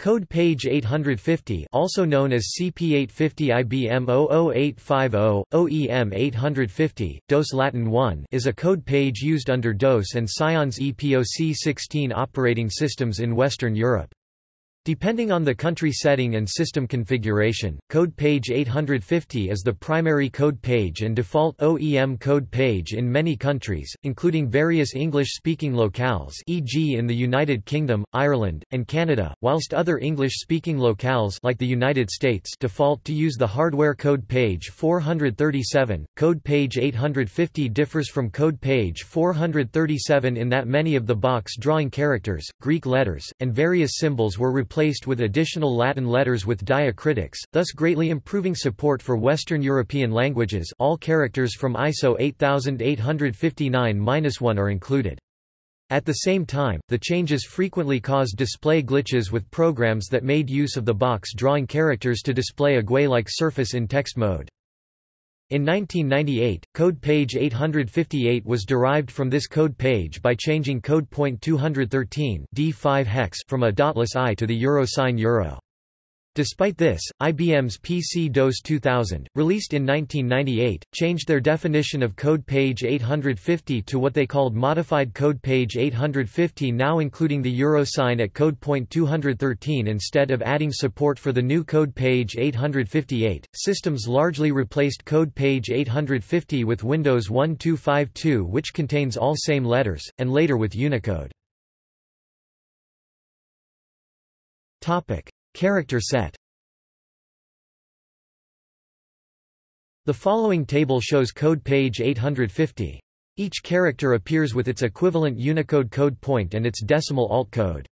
Code page 850 also known as CP850 IBM 00850, OEM 850, DOS Latin 1 is a code page used under DOS and Psion's EPOC 16 operating systems in Western Europe. Depending on the country setting and system configuration, code page 850 is the primary code page and default OEM code page in many countries, including various English-speaking locales e.g. in the United Kingdom, Ireland, and Canada, whilst other English-speaking locales like the United States default to use the hardware code page 437. Code page 850 differs from code page 437 in that many of the box drawing characters, Greek letters, and various symbols were replaced with additional Latin letters with diacritics, thus greatly improving support for Western European languages all characters from ISO 8859-1 are included. At the same time, the changes frequently caused display glitches with programs that made use of the box drawing characters to display a GUI-like surface in text mode. In 1998, code page 858 was derived from this code page by changing code point 213 D5 hex from a dotless I to the euro sign euro. Despite this, IBM's PC-DOS 2000, released in 1998, changed their definition of code page 850 to what they called modified code page 850 now including the euro sign at code point 213 instead of adding support for the new code page 858. Systems largely replaced code page 850 with Windows 1252 which contains all same letters, and later with Unicode. Topic. Character set The following table shows code page 850. Each character appears with its equivalent Unicode code point and its decimal alt code.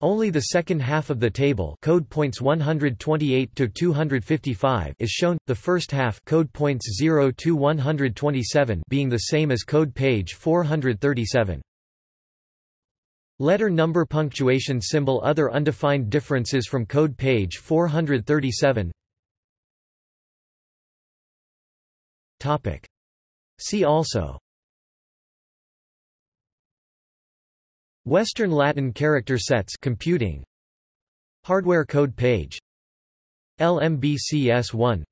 Only the second half of the table code points 128 to 255 is shown, the first half code points 0 to 127 being the same as code page 437. Letter number punctuation symbol Other undefined differences from code page 437 Topic. See also. Western Latin character sets computing. Hardware code page. LMBCS1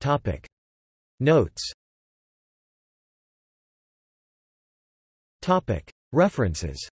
Topic. Notes References